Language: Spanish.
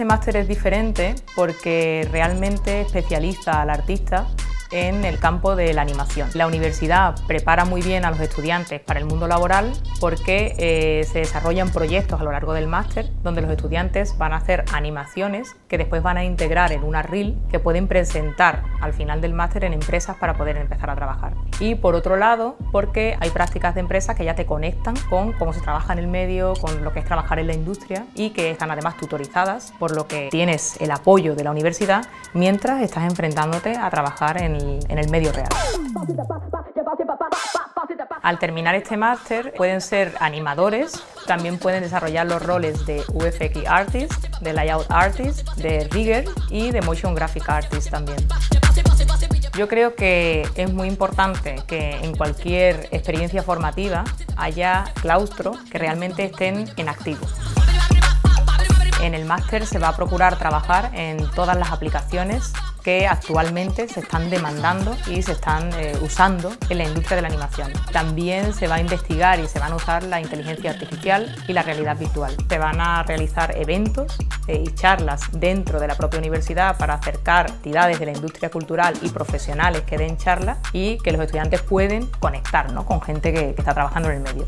Este máster es diferente porque realmente especializa al artista en el campo de la animación. La universidad prepara muy bien a los estudiantes para el mundo laboral porque eh, se desarrollan proyectos a lo largo del máster donde los estudiantes van a hacer animaciones que después van a integrar en una reel que pueden presentar al final del máster en empresas para poder empezar a trabajar. Y por otro lado, porque hay prácticas de empresas que ya te conectan con cómo se trabaja en el medio, con lo que es trabajar en la industria y que están además tutorizadas, por lo que tienes el apoyo de la universidad mientras estás enfrentándote a trabajar en en el medio real. Al terminar este máster pueden ser animadores, también pueden desarrollar los roles de UFX Artist, de Layout Artist, de Rigger y de Motion Graphic Artist también. Yo creo que es muy importante que en cualquier experiencia formativa haya claustros que realmente estén en activo. En el máster se va a procurar trabajar en todas las aplicaciones que actualmente se están demandando y se están eh, usando en la industria de la animación. También se va a investigar y se van a usar la inteligencia artificial y la realidad virtual. Se van a realizar eventos eh, y charlas dentro de la propia universidad para acercar entidades de la industria cultural y profesionales que den charlas y que los estudiantes pueden conectar con gente que, que está trabajando en el medio.